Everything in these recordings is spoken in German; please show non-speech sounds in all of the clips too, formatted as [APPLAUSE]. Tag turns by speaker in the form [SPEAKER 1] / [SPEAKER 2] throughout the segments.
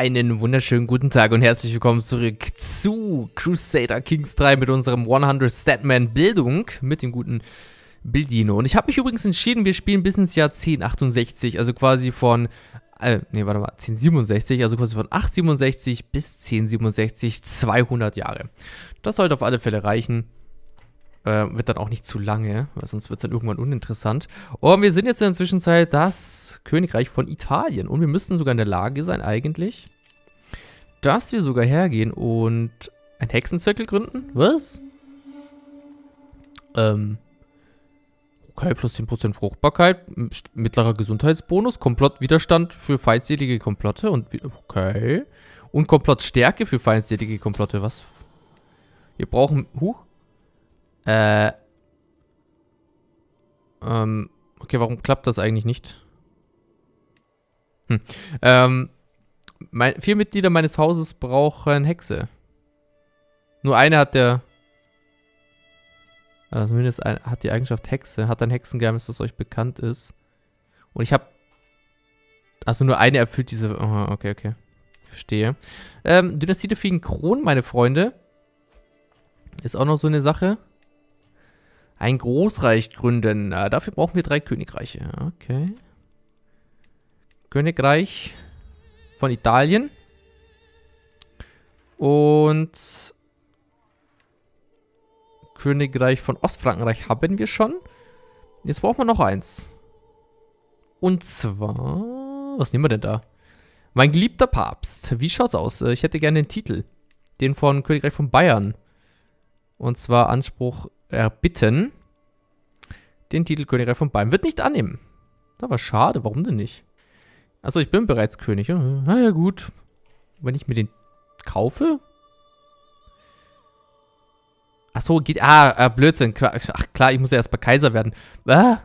[SPEAKER 1] Einen wunderschönen guten Tag und herzlich willkommen zurück zu Crusader Kings 3 mit unserem 100 Statman Bildung mit dem guten Bildino. Und ich habe mich übrigens entschieden, wir spielen bis ins Jahr 1068, also quasi von, äh, nee, warte mal, 1067, also quasi von 867 bis 1067, 200 Jahre. Das sollte auf alle Fälle reichen. Äh, wird dann auch nicht zu lange, weil sonst wird es dann irgendwann uninteressant. Und wir sind jetzt in der Zwischenzeit das Königreich von Italien. Und wir müssten sogar in der Lage sein, eigentlich, dass wir sogar hergehen und ein Hexenzirkel gründen. Was? Ähm. Okay, plus 10% Fruchtbarkeit, mittlerer Gesundheitsbonus, Komplottwiderstand für feindselige Komplotte und okay. Und Komplottstärke für feindselige Komplotte. Was? Wir brauchen. Huch. Äh. Ähm. Okay, warum klappt das eigentlich nicht? Hm. Ähm. Mein, vier Mitglieder meines Hauses brauchen Hexe. Nur eine hat der. Also zumindest ein, hat die Eigenschaft Hexe. Hat ein Hexengeheimnis, das euch bekannt ist. Und ich habe. Also nur eine erfüllt diese. Oh, okay, okay. Verstehe. Ähm, Dynastie der fliegen Kronen, meine Freunde. Ist auch noch so eine Sache. Ein Großreich gründen. Äh, dafür brauchen wir drei Königreiche. Okay. Königreich von Italien. Und Königreich von Ostfrankenreich haben wir schon. Jetzt brauchen wir noch eins. Und zwar... Was nehmen wir denn da? Mein geliebter Papst. Wie schaut's aus? Äh, ich hätte gerne den Titel. Den von Königreich von Bayern. Und zwar Anspruch erbitten. Den Titel Königreich von Bayern. Wird nicht annehmen. Das war schade. Warum denn nicht? Achso, ich bin bereits König. Na ja, gut. Wenn ich mir den kaufe? Achso, geht. Ah, ah, Blödsinn. Ach klar, ich muss ja erst mal Kaiser werden. Ah.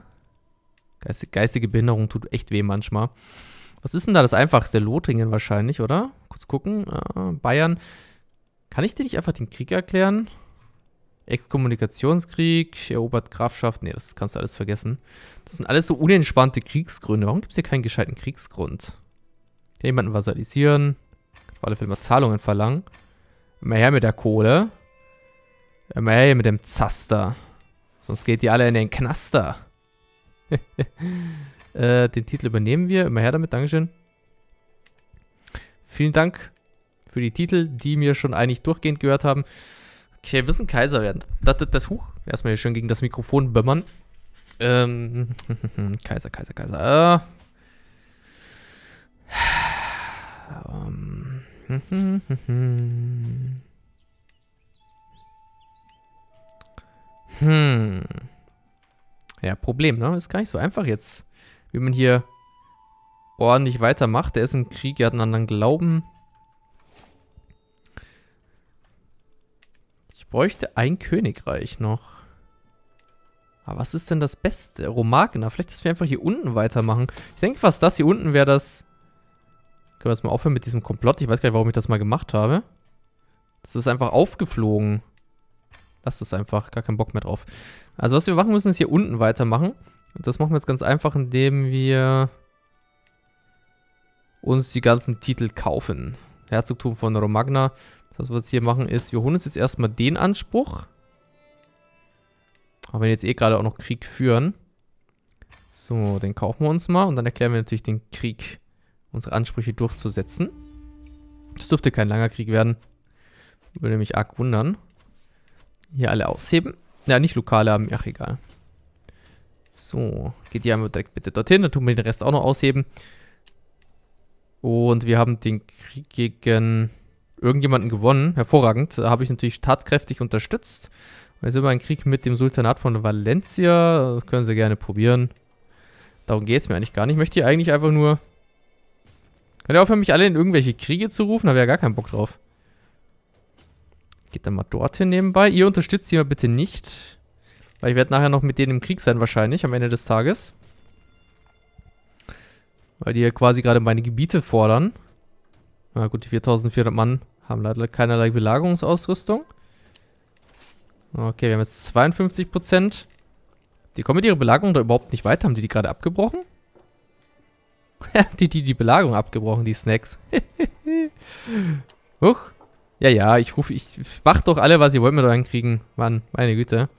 [SPEAKER 1] Geistige, Behinderung tut echt weh manchmal. Was ist denn da das einfachste? Lothringen wahrscheinlich, oder? Kurz gucken. Ah, Bayern. Kann ich dir nicht einfach den Krieg erklären? Exkommunikationskrieg, erobert Grafschaft. Nee, das kannst du alles vergessen. Das sind alles so unentspannte Kriegsgründe. Warum gibt es hier keinen gescheiten Kriegsgrund? Hier jemanden vasalisieren. Auf alle Fälle mal Zahlungen verlangen. Immer her mit der Kohle. Immer her mit dem Zaster. Sonst geht die alle in den Knaster. [LAUGHS] äh, den Titel übernehmen wir. Immer her damit. Dankeschön. Vielen Dank für die Titel, die mir schon eigentlich durchgehend gehört haben. Okay, wir müssen Kaiser werden. Das, das, das Huch. Erstmal hier schön gegen das Mikrofon bömmern. Ähm, [LAUGHS] Kaiser, Kaiser, Kaiser. Äh. [LAUGHS] hm. Ja, Problem, ne? Ist gar nicht so einfach jetzt, wie man hier ordentlich weitermacht. Der ist im Krieg, er hat einen anderen Glauben. Bräuchte ein Königreich noch. Aber was ist denn das Beste? Romagna. Vielleicht, dass wir einfach hier unten weitermachen. Ich denke fast, das hier unten wäre das... Können wir jetzt mal aufhören mit diesem Komplott? Ich weiß gar nicht, warum ich das mal gemacht habe. Das ist einfach aufgeflogen. Lass das einfach. Gar keinen Bock mehr drauf. Also, was wir machen müssen, ist hier unten weitermachen. Und das machen wir jetzt ganz einfach, indem wir uns die ganzen Titel kaufen. Herzogtum von Romagna. Das, was wir jetzt hier machen, ist, wir holen uns jetzt erstmal den Anspruch. Aber wenn wir jetzt eh gerade auch noch Krieg führen. So, den kaufen wir uns mal und dann erklären wir natürlich den Krieg, unsere Ansprüche durchzusetzen. Das dürfte kein langer Krieg werden. Würde mich arg wundern. Hier alle ausheben. Ja, nicht lokale haben. Ach, egal. So, geht die einmal direkt bitte dorthin. Dann tun wir den Rest auch noch ausheben. Und wir haben den Krieg gegen irgendjemanden gewonnen. Hervorragend. Habe ich natürlich tatkräftig unterstützt. Jetzt sind wir ein Krieg mit dem Sultanat von Valencia. Das können Sie gerne probieren. Darum geht es mir eigentlich gar nicht. Ich möchte hier eigentlich einfach nur... Könnt ihr aufhören, mich alle in irgendwelche Kriege zu rufen? Da habe ja gar keinen Bock drauf. Geht dann mal dorthin nebenbei. Ihr unterstützt sie mal bitte nicht. Weil ich werde nachher noch mit denen im Krieg sein wahrscheinlich, am Ende des Tages. Weil die ja quasi gerade meine Gebiete fordern. Na gut, die 4400 Mann haben leider keinerlei Belagerungsausrüstung. Okay, wir haben jetzt 52%. Die kommen mit ihrer Belagerung da überhaupt nicht weiter. Haben die die gerade abgebrochen? [LAUGHS] die, die, die Belagerung abgebrochen, die Snacks. [LAUGHS] Huch. Ja, ja, ich rufe, ich mach doch alle, was ihr wollt mit reinkriegen. Mann, meine Güte.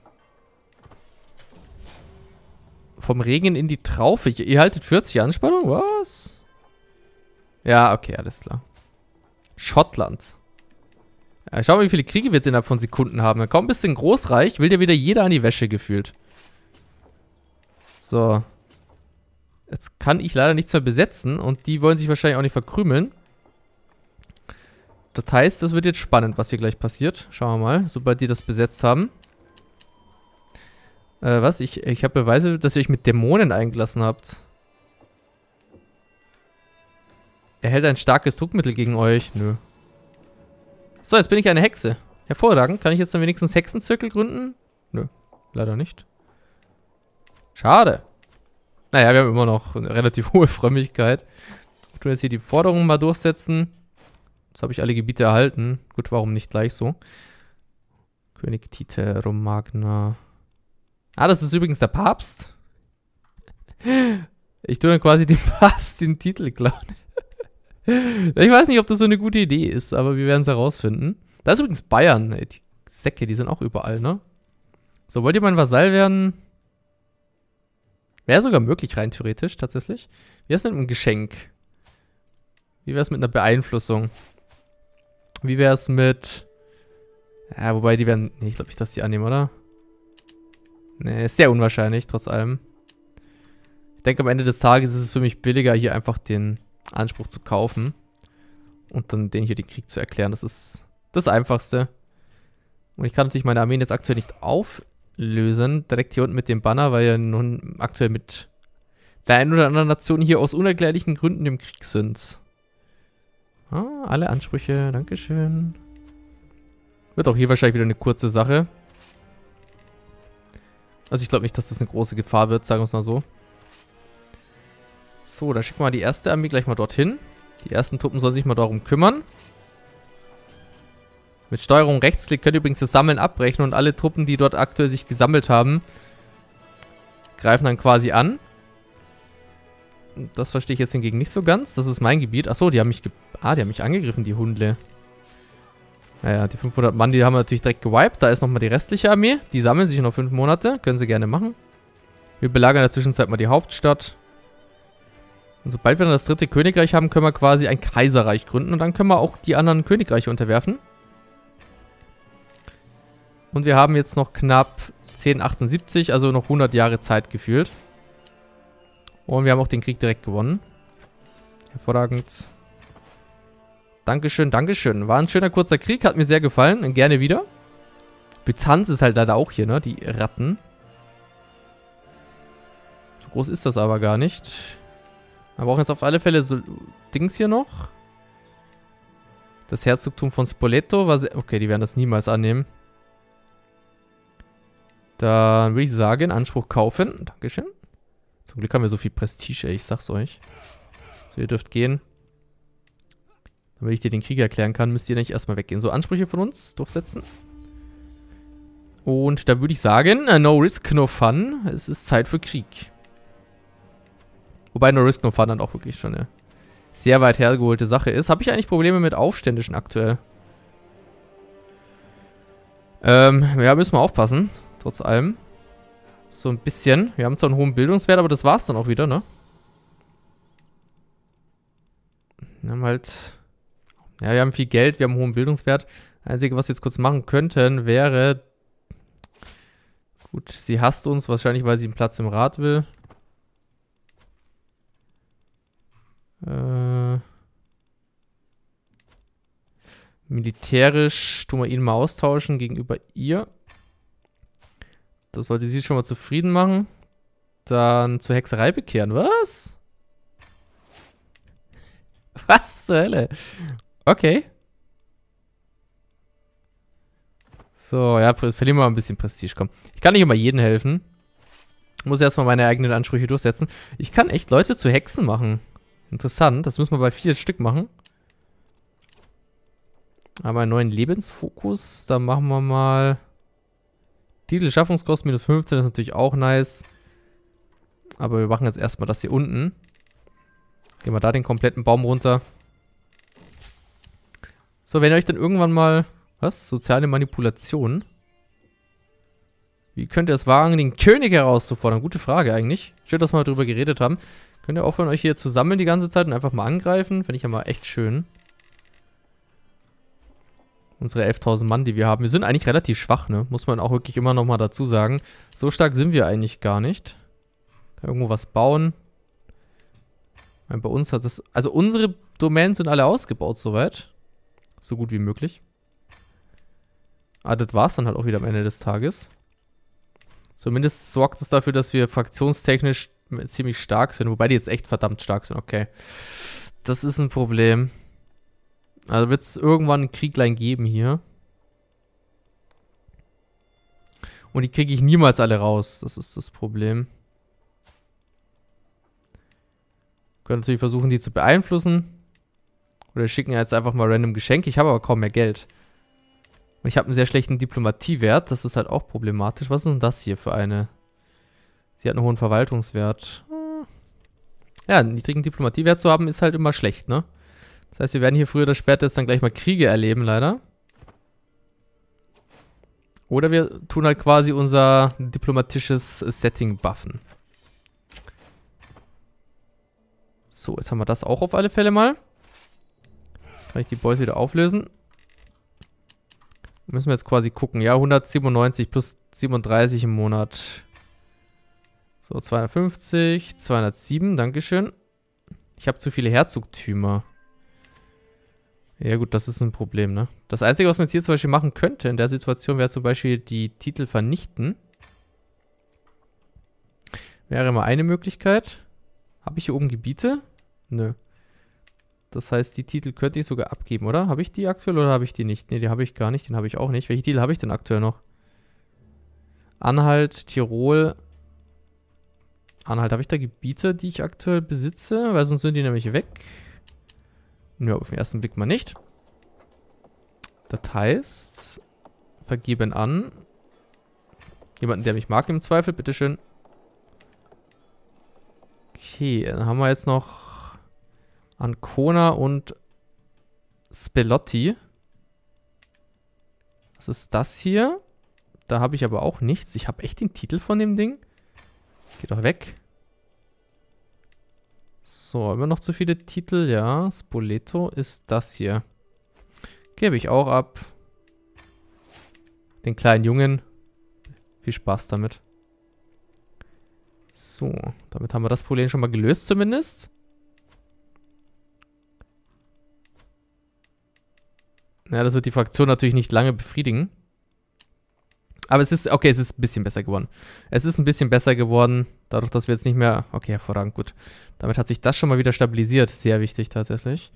[SPEAKER 1] Vom Regen in die Traufe. Ihr haltet 40 Anspannung? Was? Ja, okay, alles klar. Schottland. Ja, schau mal, wie viele Kriege wir jetzt innerhalb von Sekunden haben. Kaum ein bisschen Großreich, will ja wieder jeder an die Wäsche gefühlt. So. Jetzt kann ich leider nichts mehr besetzen und die wollen sich wahrscheinlich auch nicht verkrümeln. Das heißt, es wird jetzt spannend, was hier gleich passiert. Schauen wir mal, sobald die das besetzt haben. Äh, was? Ich, ich habe Beweise, dass ihr euch mit Dämonen eingelassen habt. Er hält ein starkes Druckmittel gegen euch. Nö. So, jetzt bin ich eine Hexe. Hervorragend. Kann ich jetzt dann wenigstens Hexenzirkel gründen? Nö, leider nicht. Schade. Naja, wir haben immer noch eine relativ hohe Frömmigkeit. Ich tue jetzt hier die Forderungen mal durchsetzen. Jetzt habe ich alle Gebiete erhalten. Gut, warum nicht gleich so? König Tite Romagna. Ah, das ist übrigens der Papst. [LAUGHS] Ich tue dann quasi dem [LAUGHS] Papst den Titel klauen. Ich weiß nicht, ob das so eine gute Idee ist, aber wir werden es herausfinden. Da ist übrigens Bayern. Die Säcke, die sind auch überall, ne? So, wollt ihr mein Vasall werden? Wäre sogar möglich, rein theoretisch, tatsächlich. Wie wäre es denn mit einem Geschenk? Wie wäre es mit einer Beeinflussung? Wie wäre es mit... Ja, wobei die werden... Nee, ich glaube nicht, dass die annehmen, oder? Nee, ist sehr unwahrscheinlich, trotz allem. Ich denke, am Ende des Tages ist es für mich billiger, hier einfach den Anspruch zu kaufen. Und dann den hier den Krieg zu erklären. Das ist das Einfachste. Und ich kann natürlich meine Armeen jetzt aktuell nicht auflösen. Direkt hier unten mit dem Banner, weil ja nun aktuell mit der einen oder anderen Nation hier aus unerklärlichen Gründen im Krieg sind. Ah, alle Ansprüche, Dankeschön. Wird auch hier wahrscheinlich wieder eine kurze Sache. Also ich glaube nicht, dass das eine große Gefahr wird, sagen wir es mal so. So, dann schicken wir die erste Armee gleich mal dorthin. Die ersten Truppen sollen sich mal darum kümmern. Mit Steuerung Rechtsklick könnt ihr übrigens das Sammeln abbrechen und alle Truppen, die dort aktuell sich gesammelt haben, greifen dann quasi an. Das verstehe ich jetzt hingegen nicht so ganz. Das ist mein Gebiet. Achso, die haben mich... Ah, die haben mich angegriffen, die Hundle. Naja, die 500 Mann, die haben wir natürlich direkt gewiped. Da ist nochmal die restliche Armee. Die sammeln sich noch 5 Monate. Können sie gerne machen. Wir belagern in der Zwischenzeit mal die Hauptstadt. Und sobald wir dann das dritte Königreich haben, können wir quasi ein Kaiserreich gründen. Und dann können wir auch die anderen Königreiche unterwerfen. Und wir haben jetzt noch knapp 1078, also noch 100 Jahre Zeit gefühlt. Und wir haben auch den Krieg direkt gewonnen. Hervorragend. Dankeschön, Dankeschön. War ein schöner kurzer Krieg, hat mir sehr gefallen. Gerne wieder. Byzanz ist halt leider auch hier, ne? Die Ratten. So groß ist das aber gar nicht. Wir brauchen jetzt auf alle Fälle so Dings hier noch. Das Herzogtum von Spoleto war. Okay, die werden das niemals annehmen. Dann würde ich sagen, Anspruch kaufen. Dankeschön. Zum Glück haben wir so viel Prestige, ey. Ich sag's euch. So, ihr dürft gehen. Damit ich dir den Krieg erklären kann, müsst ihr nicht erstmal weggehen. So, Ansprüche von uns durchsetzen. Und da würde ich sagen, uh, no risk, no fun. Es ist Zeit für Krieg. Wobei no risk, no fun dann auch wirklich schon eine sehr weit hergeholte Sache ist. Habe ich eigentlich Probleme mit Aufständischen aktuell? Ähm, ja, müssen wir aufpassen. Trotz allem. So ein bisschen. Wir haben zwar einen hohen Bildungswert, aber das war's dann auch wieder, ne? Wir haben halt... Ja, wir haben viel Geld, wir haben einen hohen Bildungswert. Einzige, was wir jetzt kurz machen könnten, wäre... Gut, sie hasst uns, wahrscheinlich, weil sie einen Platz im Rat will. Äh... Militärisch tun wir ihn mal austauschen gegenüber ihr. Das sollte sie schon mal zufrieden machen. Dann zur Hexerei bekehren. Was? [LAUGHS] Was zur Hölle? Okay. So, ja, verlieren wir mal ein bisschen Prestige. Komm. Ich kann nicht immer jedem helfen. Muss erstmal meine eigenen Ansprüche durchsetzen. Ich kann echt Leute zu Hexen machen. Interessant. Das müssen wir bei vier Stück machen. Aber einen neuen Lebensfokus. Da machen wir mal... Titel Schaffungskosten minus 15 ist natürlich auch nice. Aber wir machen jetzt erstmal das hier unten. Gehen wir da den kompletten Baum runter. So, wenn ihr euch dann irgendwann mal... Was? Soziale Manipulation? Wie könnt ihr es wagen, den König herauszufordern? Gute Frage eigentlich. Schön, dass wir mal drüber geredet haben. Könnt ihr aufhören, euch hier zu sammeln die ganze Zeit und einfach mal angreifen? Finde ich ja mal echt schön. Unsere 11.000 Mann, die wir haben. Wir sind eigentlich relativ schwach, ne? Muss man auch wirklich immer noch mal dazu sagen. So stark sind wir eigentlich gar nicht. Kann irgendwo was bauen. Meine, bei uns hat das... Also unsere Domänen sind alle ausgebaut soweit. So gut wie möglich. Ah, das war es dann halt auch wieder am Ende des Tages. Zumindest sorgt es dafür, dass wir fraktionstechnisch ziemlich stark sind. Wobei die jetzt echt verdammt stark sind, okay. Das ist ein Problem. Also wird es irgendwann einen Krieglein geben hier. Und die kriege ich niemals alle raus. Das ist das Problem. Können natürlich versuchen, die zu beeinflussen. Oder schicken jetzt einfach mal random Geschenke. Ich habe aber kaum mehr Geld. Und ich habe einen sehr schlechten Diplomatiewert. Das ist halt auch problematisch. Was ist denn das hier für eine? Sie hat einen hohen Verwaltungswert. Ja, einen niedrigen Diplomatiewert zu haben, ist halt immer schlecht, ne? Das heißt, wir werden hier früher oder später jetzt dann gleich mal Kriege erleben, leider. Oder wir tun halt quasi unser diplomatisches Setting buffen. So, jetzt haben wir das auch auf alle Fälle mal. Kann ich die Boys wieder auflösen. Müssen wir jetzt quasi gucken. Ja, 197 plus 37 im Monat. So, 250, 207, Dankeschön. Ich habe zu viele Herzogtümer. Ja gut, das ist ein Problem, ne? Das Einzige, was man jetzt hier zum Beispiel machen könnte in der Situation, wäre zum Beispiel die Titel vernichten. Wäre mal eine Möglichkeit. Habe ich hier oben Gebiete? Nö. Das heißt, die Titel könnte ich sogar abgeben, oder? Habe ich die aktuell oder habe ich die nicht? Ne, die habe ich gar nicht, den habe ich auch nicht. Welche Titel habe ich denn aktuell noch? Anhalt, Tirol. Anhalt, habe ich da Gebiete, die ich aktuell besitze? Weil sonst sind die nämlich weg. Nö, auf den ersten Blick mal nicht. Das heißt, vergeben an. Jemanden, der mich mag im Zweifel, bitteschön. Okay, dann haben wir jetzt noch Ancona und Spelotti. Was ist das hier? Da habe ich aber auch nichts. Ich habe echt den Titel von dem Ding. Geht doch weg. So, immer noch zu viele Titel. Ja, Spoleto ist das hier. Gebe ich auch ab. Den kleinen Jungen. Viel Spaß damit. So, damit haben wir das Problem schon mal gelöst zumindest. Ja, das wird die Fraktion natürlich nicht lange befriedigen. Aber es ist, okay, es ist ein bisschen besser geworden. Es ist ein bisschen besser geworden, dadurch, dass wir jetzt nicht mehr, okay, hervorragend, gut. Damit hat sich das schon mal wieder stabilisiert. Sehr wichtig tatsächlich.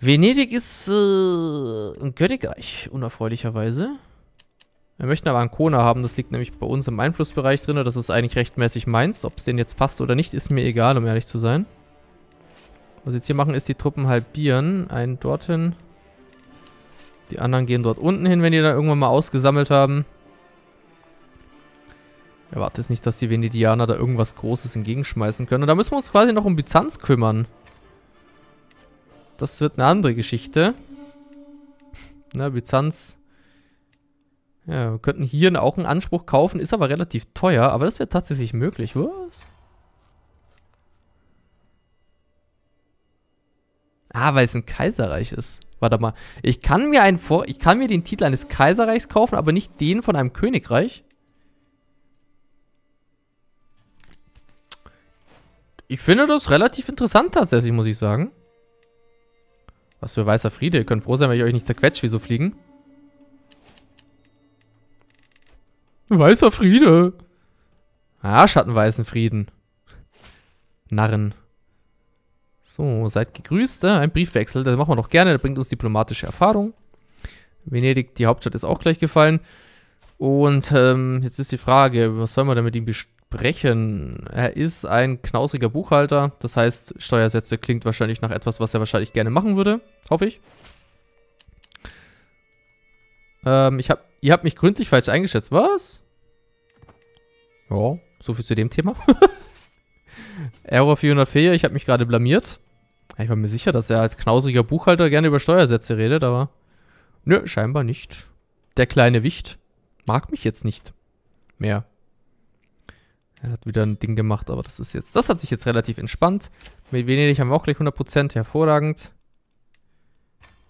[SPEAKER 1] Venedig ist äh, ein Königreich, unerfreulicherweise. Wir möchten aber Ancona haben, das liegt nämlich bei uns im Einflussbereich drin. Das ist eigentlich rechtmäßig meins. Ob es denen jetzt passt oder nicht, ist mir egal, um ehrlich zu sein. Was wir jetzt hier machen, ist die Truppen halbieren. Einen dorthin. Die anderen gehen dort unten hin, wenn die dann irgendwann mal ausgesammelt haben. Erwarte es nicht, dass die Venedianer da irgendwas Großes entgegenschmeißen können. Und da müssen wir uns quasi noch um Byzanz kümmern. Das wird eine andere Geschichte. Na, Byzanz. Ja, wir könnten hier auch einen Anspruch kaufen, ist aber relativ teuer. Aber das wäre tatsächlich möglich. Was? Ah, weil es ein Kaiserreich ist. Warte mal. Ich kann mir einen Vor ich kann mir den Titel eines Kaiserreichs kaufen, aber nicht den von einem Königreich. Ich finde das relativ interessant tatsächlich, muss ich sagen. Was für weißer Friede. Ihr könnt froh sein, wenn ich euch nicht zerquetscht wie so fliegen. Weißer Friede. Ah, schattenweißen Frieden. Narren. So, seid gegrüßt. Äh, ein Briefwechsel, das machen wir doch gerne. Das bringt uns diplomatische Erfahrung. Venedig, die Hauptstadt, ist auch gleich gefallen. Und ähm, jetzt ist die Frage, was soll man denn mit ihm besprechen? Er ist ein knausriger Buchhalter. Das heißt, Steuersätze klingt wahrscheinlich nach etwas, was er wahrscheinlich gerne machen würde. Hoffe ich. Ähm, ich hab, ihr habt mich gründlich falsch eingeschätzt. Was? Ja, so viel zu dem Thema. [LAUGHS] Error 404, ich habe mich gerade blamiert. Ich war mir sicher, dass er als knausriger Buchhalter gerne über Steuersätze redet, aber nö, scheinbar nicht. Der kleine Wicht mag mich jetzt nicht mehr. Er hat wieder ein Ding gemacht, aber das ist jetzt, das hat sich jetzt relativ entspannt. Mit Venedig haben wir auch gleich 100%, hervorragend.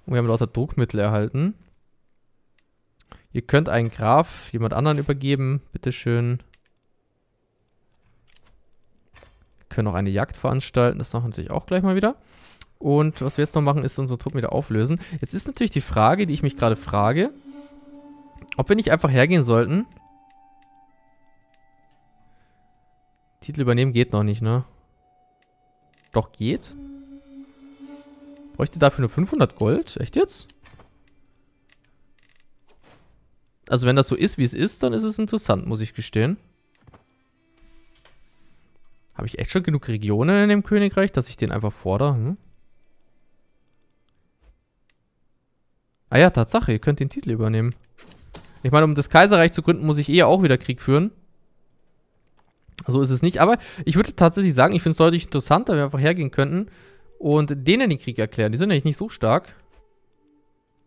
[SPEAKER 1] Und wir haben lauter Druckmittel erhalten. Ihr könnt einen Graf jemand anderen übergeben, bitteschön. Wir können auch eine Jagd veranstalten, das machen wir natürlich auch gleich mal wieder. Und was wir jetzt noch machen, ist unsere Truppen wieder auflösen. Jetzt ist natürlich die Frage, die ich mich gerade frage, ob wir nicht einfach hergehen sollten. Titel übernehmen geht noch nicht, ne? Doch, geht. Bräuchte dafür nur 500 Gold? Echt jetzt? Also wenn das so ist, wie es ist, dann ist es interessant, muss ich gestehen. Habe ich echt schon genug Regionen in dem Königreich, dass ich den einfach fordere? Hm? Ah ja, Tatsache, ihr könnt den Titel übernehmen. Ich meine, um das Kaiserreich zu gründen, muss ich eher auch wieder Krieg führen. So ist es nicht. Aber ich würde tatsächlich sagen, ich finde es deutlich interessanter, wenn wir einfach hergehen könnten und denen den Krieg erklären. Die sind eigentlich nicht so stark.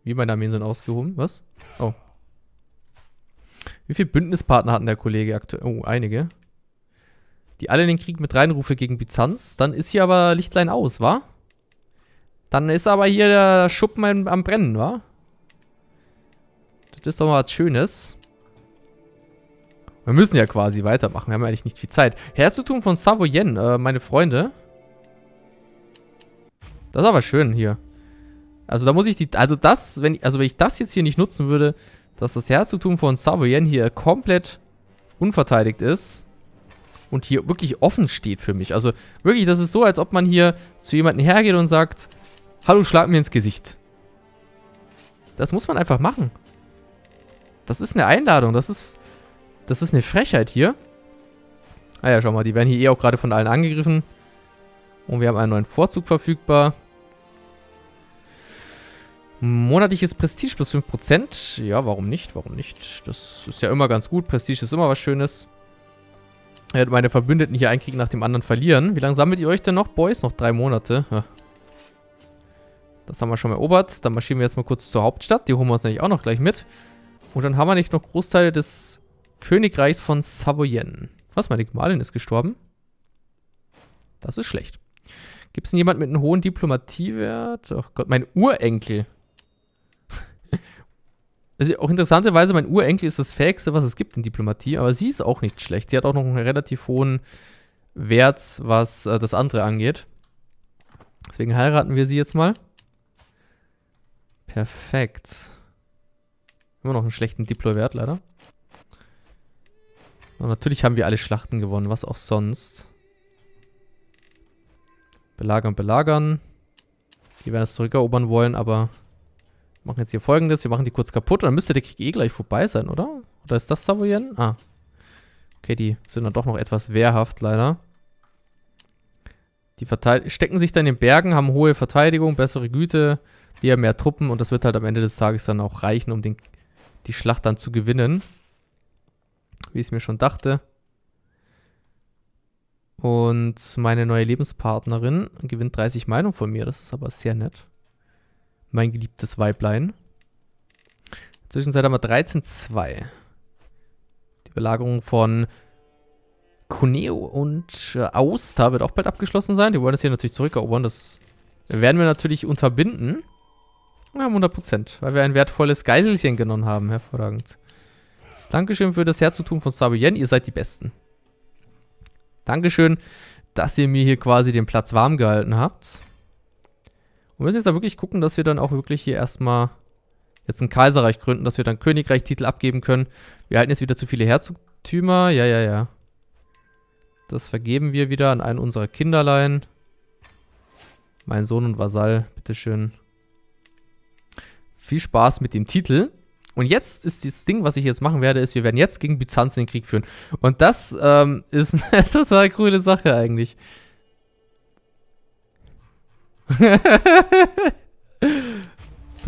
[SPEAKER 1] Wie meine Armeen sind ausgehoben. Was? Oh. Wie viele Bündnispartner hatten der Kollege aktuell? Oh, einige. Die alle in den Krieg mit reinrufe gegen Byzanz. Dann ist hier aber Lichtlein aus, wa? Dann ist aber hier der Schuppen am Brennen, wa? Das ist doch mal was Schönes. Wir müssen ja quasi weitermachen. Wir haben eigentlich nicht viel Zeit. Herzogtum von Savoyen, äh, meine Freunde. Das ist aber schön hier. Also da muss ich die, also das, wenn, also wenn ich das jetzt hier nicht nutzen würde, dass das Herzogtum von Savoyen hier komplett unverteidigt ist und hier wirklich offen steht für mich. Also wirklich, das ist so, als ob man hier zu jemandem hergeht und sagt, hallo, schlag mir ins Gesicht. Das muss man einfach machen. Das ist eine Einladung, das ist das ist eine Frechheit hier. Ah ja, schau mal, die werden hier eh auch gerade von allen angegriffen. Und wir haben einen neuen Vorzug verfügbar. Monatliches Prestige plus 5%. Ja, warum nicht? Warum nicht? Das ist ja immer ganz gut. Prestige ist immer was Schönes. Meine Verbündeten hier einen Krieg nach dem anderen verlieren. Wie lange sammelt ihr euch denn noch, Boys? Noch drei Monate. Ja. Das haben wir schon erobert. Dann marschieren wir jetzt mal kurz zur Hauptstadt. Die holen wir uns nämlich auch noch gleich mit. Und dann haben wir nicht noch Großteile des Königreichs von Savoyen. Was, meine Gemahlin ist gestorben? Das ist schlecht. Gibt es denn jemand mit einem hohen Diplomatiewert? Ach Gott, mein Urenkel. Also auch interessanterweise, mein Urenkel ist das Fähigste, was es gibt in Diplomatie, aber sie ist auch nicht schlecht. Sie hat auch noch einen relativ hohen Wert, was äh, das andere angeht. Deswegen heiraten wir sie jetzt mal. Perfekt. Immer noch einen schlechten Diplo-Wert, leider. Und natürlich haben wir alle Schlachten gewonnen, was auch sonst. Belagern, belagern. Die werden es zurückerobern wollen, aber machen jetzt hier folgendes. Wir machen die kurz kaputt und dann müsste der Krieg eh gleich vorbei sein, oder? Oder ist das Savoyen? Ah. Okay, die sind dann doch noch etwas wehrhaft, leider. Die stecken sich dann in den Bergen, haben hohe Verteidigung, bessere Güte, haben mehr Truppen und das wird halt am Ende des Tages dann auch reichen, um den, die Schlacht dann zu gewinnen wie ich es mir schon dachte. Und meine neue Lebenspartnerin gewinnt 30 Meinungen von mir. Das ist aber sehr nett. Mein geliebtes Weiblein. Zwischenzeit haben wir 13-2. Die Belagerung von Cuneo und äh, Auster wird auch bald abgeschlossen sein. Die wollen das hier natürlich zurückerobern. Das werden wir natürlich unterbinden. Wir haben 100%, weil wir ein wertvolles Geiselchen genommen haben. Hervorragend. Dankeschön für das Herzogtum von Saboyen. Ihr seid die Besten. Dankeschön, dass ihr mir hier quasi den Platz warm gehalten habt. Und wir müssen jetzt da wirklich gucken, dass wir dann auch wirklich hier erstmal jetzt ein Kaiserreich gründen, dass wir dann Königreich-Titel abgeben können. Wir halten jetzt wieder zu viele Herzogtümer. Ja, ja, ja. Das vergeben wir wieder an einen unserer Kinderlein. Mein Sohn und Vasall, bitteschön. Viel Spaß mit dem Titel. Und jetzt ist das Ding, was ich jetzt machen werde, ist, wir werden jetzt gegen Byzanz den Krieg führen. Und das ähm, [LAUGHS] ist eine total coole Sache eigentlich. [LAUGHS]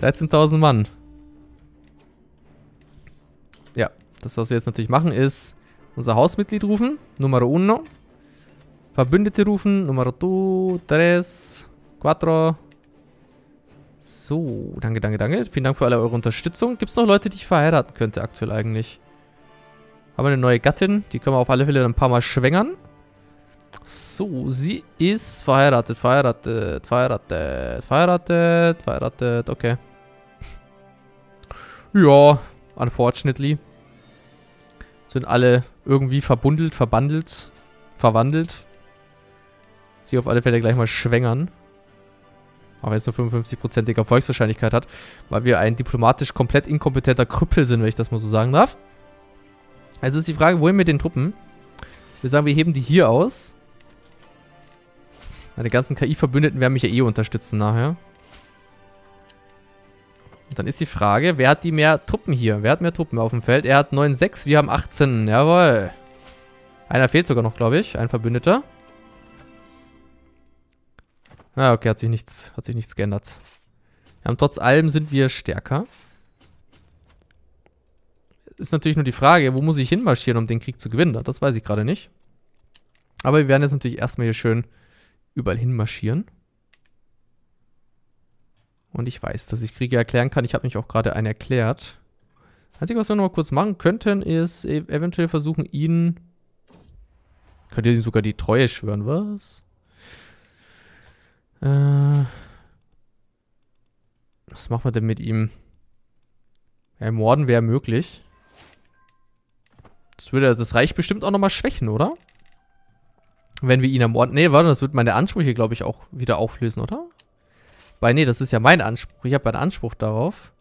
[SPEAKER 1] 13.000 Mann. Ja, das, was wir jetzt natürlich machen, ist unser Hausmitglied rufen. Numero uno. Verbündete rufen. Numero dos, tres. Quattro. So, danke, danke, danke. Vielen Dank für alle eure Unterstützung. Gibt es noch Leute, die ich verheiraten könnte aktuell eigentlich? Haben wir eine neue Gattin. Die können wir auf alle Fälle ein paar Mal schwängern. So, sie ist verheiratet, verheiratet, verheiratet, verheiratet, verheiratet, okay. Ja, unfortunately. Sind alle irgendwie verbundelt, verbandelt, verwandelt. Sie auf alle Fälle gleich mal schwängern. Aber jetzt nur 55% Erfolgswahrscheinlichkeit hat, weil wir ein diplomatisch komplett inkompetenter Krüppel sind, wenn ich das mal so sagen darf. Also ist die Frage, wohin mit den Truppen? Wir sagen, wir heben die hier aus. Meine ganzen KI-Verbündeten werden mich ja eh unterstützen nachher. Und dann ist die Frage, wer hat die mehr Truppen hier? Wer hat mehr Truppen auf dem Feld? Er hat 9,6, wir haben 18. Jawohl. Einer fehlt sogar noch, glaube ich. Ein Verbündeter. Ah, okay, hat sich nichts, hat sich nichts geändert. Ja, trotz allem sind wir stärker. Ist natürlich nur die Frage, wo muss ich hinmarschieren, um den Krieg zu gewinnen? Das weiß ich gerade nicht. Aber wir werden jetzt natürlich erstmal hier schön überall hinmarschieren. Und ich weiß, dass ich Kriege erklären kann. Ich habe mich auch gerade einen erklärt. Einzige, was wir noch mal kurz machen könnten, ist e eventuell versuchen, ihn... Könnt ihr sogar die Treue schwören, was? Äh... Was machen wir denn mit ihm? Ja, Morden wäre möglich. Das würde das Reich bestimmt auch nochmal schwächen, oder? Wenn wir ihn ermorden. Nee, warte, das wird meine Ansprüche, glaube ich, auch wieder auflösen, oder? Weil, nee, das ist ja mein Anspruch. Ich habe einen Anspruch darauf.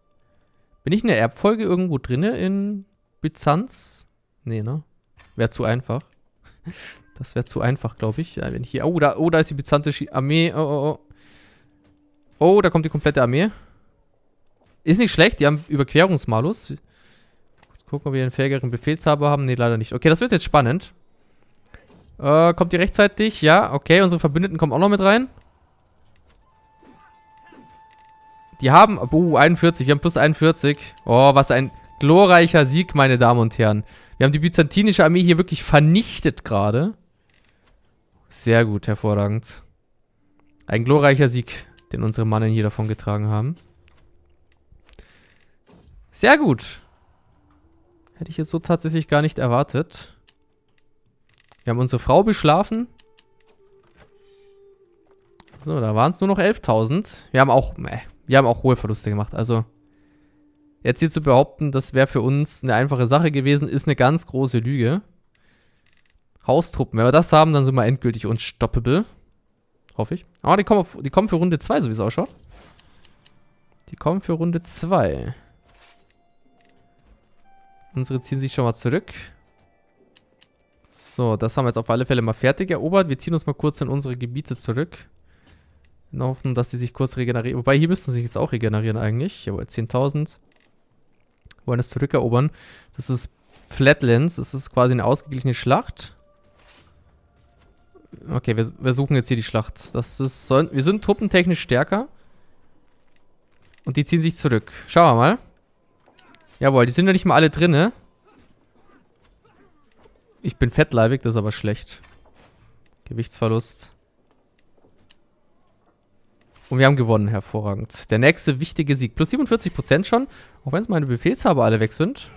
[SPEAKER 1] Bin ich in der Erbfolge irgendwo drinne in Byzanz? Nee, ne? Wäre zu einfach. [LAUGHS] Das wäre zu einfach, glaube ich. Ja, wenn hier, oh, da, oh, da ist die byzantische Armee. Oh, oh, oh. Oh, da kommt die komplette Armee. Ist nicht schlecht, die haben Überquerungsmalus. Gucken, ob wir einen fähigeren Befehlshaber haben. Nee, leider nicht. Okay, das wird jetzt spannend. Äh, kommt die rechtzeitig? Ja, okay. Unsere Verbündeten kommen auch noch mit rein. Die haben, uh, 41. Wir haben plus 41. Oh, was ein glorreicher Sieg, meine Damen und Herren. Wir haben die byzantinische Armee hier wirklich vernichtet gerade. Sehr gut, hervorragend. Ein glorreicher Sieg, den unsere Mannen hier davon getragen haben. Sehr gut. Hätte ich jetzt so tatsächlich gar nicht erwartet. Wir haben unsere Frau beschlafen. So, da waren es nur noch 11.000. Wir haben auch, äh, wir haben auch hohe Verluste gemacht. Also, jetzt hier zu behaupten, das wäre für uns eine einfache Sache gewesen, ist eine ganz große Lüge. Haustruppen. Wenn wir das haben, dann sind wir endgültig unstoppable. Hoffe ich. Aber die kommen, auf, die kommen für Runde 2, so wie es ausschaut. Die kommen für Runde 2. Unsere ziehen sich schon mal zurück. So, das haben wir jetzt auf alle Fälle mal fertig erobert. Wir ziehen uns mal kurz in unsere Gebiete zurück. In Hoffnung, dass die sich kurz regenerieren. Wobei, hier müssten sie sich jetzt auch regenerieren eigentlich. Jawohl, 10.000. Wollen es zurückerobern. Das ist Flatlands. Das ist quasi eine ausgeglichene Schlacht. Okay, wir, wir suchen jetzt hier die Schlacht. Das ist, wir sind truppentechnisch stärker. Und die ziehen sich zurück. Schauen wir mal. Jawohl, die sind ja nicht mal alle drin, ne? Ich bin fettleibig, das ist aber schlecht. Gewichtsverlust. Und wir haben gewonnen, hervorragend. Der nächste wichtige Sieg. Plus 47% schon. Auch wenn es meine Befehlshaber alle weg sind.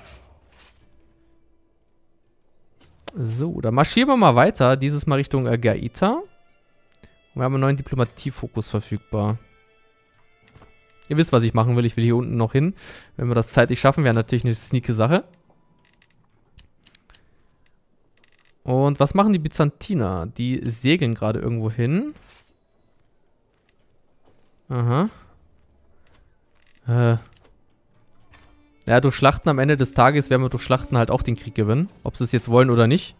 [SPEAKER 1] So, dann marschieren wir mal weiter. Dieses Mal Richtung äh, Gaita. Und wir haben einen neuen Diplomatiefokus verfügbar. Ihr wisst, was ich machen will. Ich will hier unten noch hin. Wenn wir das zeitlich schaffen, wäre natürlich eine sneake Sache. Und was machen die Byzantiner? Die segeln gerade irgendwo hin. Aha. Äh. Ja, durch Schlachten am Ende des Tages werden wir durch Schlachten halt auch den Krieg gewinnen. Ob sie es jetzt wollen oder nicht.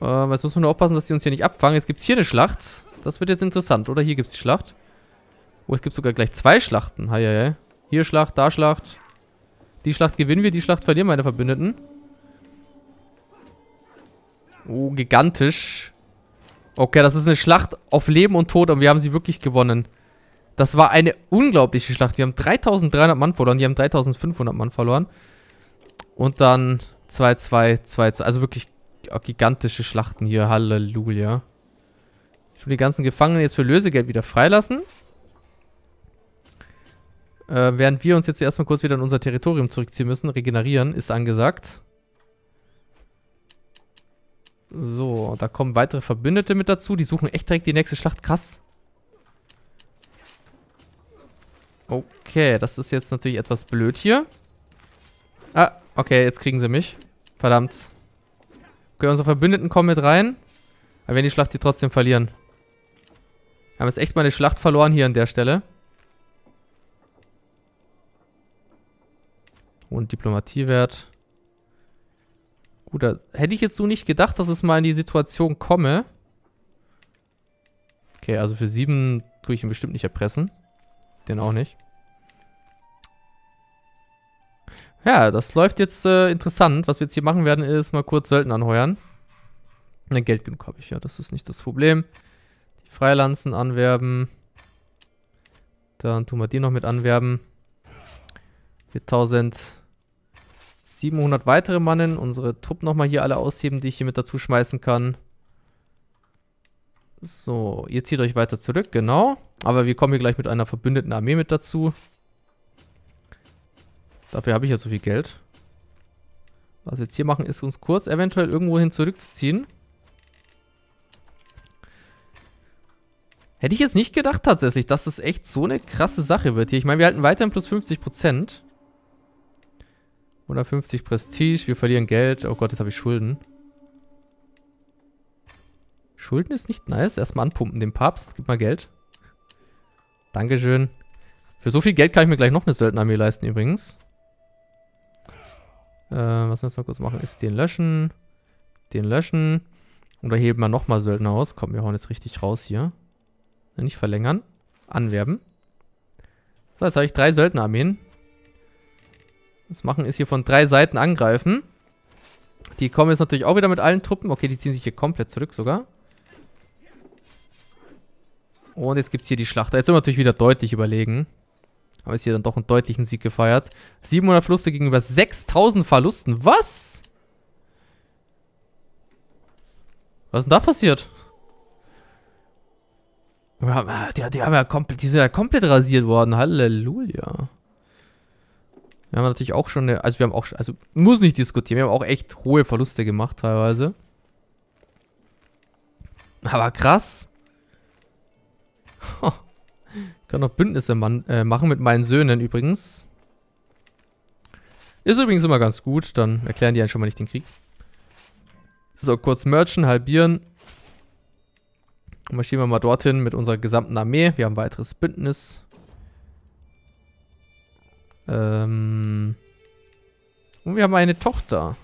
[SPEAKER 1] Äh, jetzt muss man nur aufpassen, dass sie uns hier nicht abfangen. Jetzt gibt es hier eine Schlacht. Das wird jetzt interessant, oder? Hier gibt es die Schlacht. Oh, es gibt sogar gleich zwei Schlachten. Hei, hei. Hier Schlacht, da Schlacht. Die Schlacht gewinnen wir, die Schlacht verlieren meine Verbündeten. Oh, gigantisch. Okay, das ist eine Schlacht auf Leben und Tod und wir haben sie wirklich gewonnen. Das war eine unglaubliche Schlacht. Wir haben 3300 Mann verloren, die haben 3500 Mann verloren. Und dann 2-2, 2-2. Also wirklich gigantische Schlachten hier. Halleluja. Ich will die ganzen Gefangenen jetzt für Lösegeld wieder freilassen. Äh, während wir uns jetzt erstmal kurz wieder in unser Territorium zurückziehen müssen. Regenerieren ist angesagt. So, da kommen weitere Verbündete mit dazu. Die suchen echt direkt die nächste Schlacht. Krass. Okay, das ist jetzt natürlich etwas blöd hier. Ah, okay, jetzt kriegen sie mich. Verdammt. Okay, unsere Verbündeten kommen mit rein. Aber wenn die Schlacht die trotzdem verlieren. Wir haben jetzt echt mal eine Schlacht verloren hier an der Stelle. Und Diplomatiewert. Gut, da hätte ich jetzt so nicht gedacht, dass es mal in die Situation komme. Okay, also für sieben tue ich ihn bestimmt nicht erpressen. Den auch nicht. Ja, das läuft jetzt äh, interessant. Was wir jetzt hier machen werden, ist mal kurz Söldner anheuern. Ne, Geld genug habe ich ja, das ist nicht das Problem. Die Freilanzen anwerben. Dann tun wir die noch mit anwerben. 1700 weitere Mannen. Unsere Truppen nochmal hier alle ausheben, die ich hier mit dazu schmeißen kann. So, ihr zieht euch weiter zurück, genau. Aber wir kommen hier gleich mit einer verbündeten Armee mit dazu. Dafür habe ich ja so viel Geld. Was wir jetzt hier machen, ist uns kurz eventuell irgendwohin zurückzuziehen. Hätte ich jetzt nicht gedacht tatsächlich, dass das echt so eine krasse Sache wird hier. Ich meine, wir halten weiterhin plus 50%. 150 Prestige, wir verlieren Geld. Oh Gott, jetzt habe ich Schulden. Schulden ist nicht nice. Erstmal anpumpen, dem Papst. Gib mal Geld. Dankeschön. Für so viel Geld kann ich mir gleich noch eine Söldnerarmee leisten übrigens. Äh, was wir jetzt noch kurz machen, ist den löschen. Den löschen. Und da heben wir nochmal Söldner aus. Komm, wir hauen jetzt richtig raus hier. Nicht verlängern. Anwerben. So, jetzt habe ich drei Söldnerarmeen. Das machen ist hier von drei Seiten angreifen. Die kommen jetzt natürlich auch wieder mit allen Truppen. Okay, die ziehen sich hier komplett zurück sogar. Und jetzt gibt es hier die Schlacht. Da ist natürlich wieder deutlich überlegen. Aber ist hier dann doch einen deutlichen Sieg gefeiert. 700 Verluste gegenüber 6000 Verlusten. Was? Was ist denn da passiert? Die, die, haben ja komplett, die sind ja komplett rasiert worden. Halleluja. Wir haben natürlich auch schon eine, also wir haben auch, also muss nicht diskutieren, wir haben auch echt hohe Verluste gemacht teilweise. Aber krass. [LAUGHS] Ich kann noch Bündnisse man, äh, machen mit meinen Söhnen übrigens. Ist übrigens immer ganz gut, dann erklären die einen schon mal nicht den Krieg. So, kurz merchen, halbieren. Marschieren wir mal dorthin mit unserer gesamten Armee. Wir haben ein weiteres Bündnis. Ähm Und wir haben eine Tochter.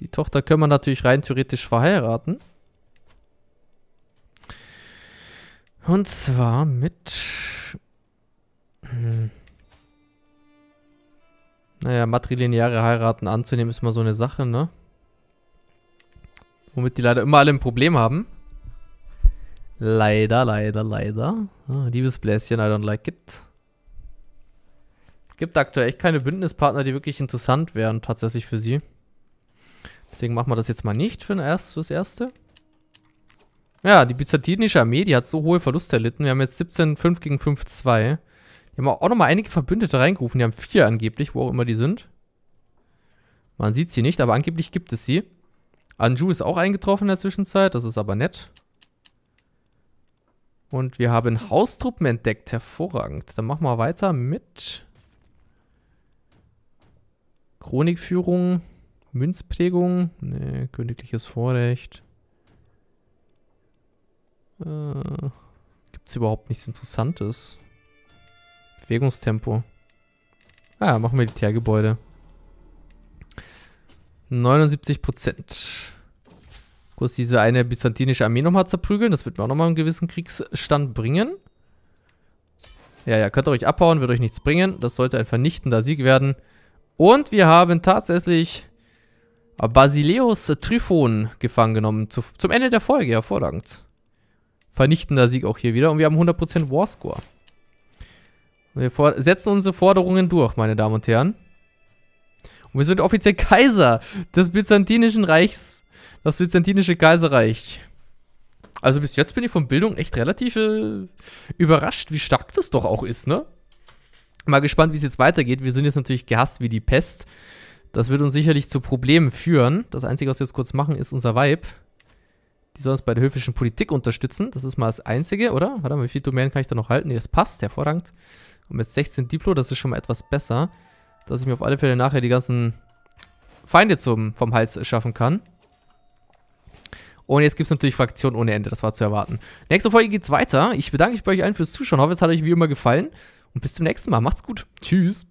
[SPEAKER 1] Die Tochter können wir natürlich rein theoretisch verheiraten. Und zwar mit... Hm. Naja, matrilineare Heiraten anzunehmen ist immer so eine Sache, ne? Womit die leider immer alle ein Problem haben. Leider, leider, leider. Ah, liebes Bläschen, I don't like it. Gibt aktuell echt keine Bündnispartner, die wirklich interessant wären, tatsächlich für sie. Deswegen machen wir das jetzt mal nicht für das Erste. Ja, die byzantinische Armee, die hat so hohe Verluste erlitten. Wir haben jetzt 17,5 gegen 5,2. Die haben auch nochmal einige Verbündete reingerufen. Die haben vier angeblich, wo auch immer die sind. Man sieht sie nicht, aber angeblich gibt es sie. Anju ist auch eingetroffen in der Zwischenzeit, das ist aber nett. Und wir haben Haustruppen entdeckt, hervorragend. Dann machen wir weiter mit Chronikführung, Münzprägung, ne, königliches Vorrecht. Äh, Gibt es überhaupt nichts Interessantes? Bewegungstempo. Ah, machen Militärgebäude. 79% Kurz diese eine byzantinische Armee nochmal zerprügeln. Das wird mir auch nochmal einen gewissen Kriegsstand bringen. Ja, ja, könnt ihr euch abhauen, wird euch nichts bringen. Das sollte ein vernichtender Sieg werden. Und wir haben tatsächlich Basileus Tryphon gefangen genommen. Zu, zum Ende der Folge, hervorragend vernichtender Sieg auch hier wieder. Und wir haben 100% Warscore. Wir setzen unsere Forderungen durch, meine Damen und Herren. Und wir sind offiziell Kaiser des Byzantinischen Reichs. Das Byzantinische Kaiserreich. Also bis jetzt bin ich von Bildung echt relativ äh, überrascht, wie stark das doch auch ist, ne? Mal gespannt, wie es jetzt weitergeht. Wir sind jetzt natürlich gehasst wie die Pest. Das wird uns sicherlich zu Problemen führen. Das Einzige, was wir jetzt kurz machen, ist unser Vibe. Die soll uns bei der höfischen Politik unterstützen. Das ist mal das Einzige, oder? Warte mal, wie viele Domänen kann ich da noch halten? Ne, das passt, hervorragend. Und jetzt 16 Diplo, das ist schon mal etwas besser. Dass ich mir auf alle Fälle nachher die ganzen Feinde zum, vom Hals schaffen kann. Und jetzt gibt es natürlich Fraktionen ohne Ende, das war zu erwarten. Nächste Folge geht's weiter. Ich bedanke mich bei euch allen fürs Zuschauen. Ich hoffe, es hat euch wie immer gefallen. Und bis zum nächsten Mal. Macht's gut. Tschüss.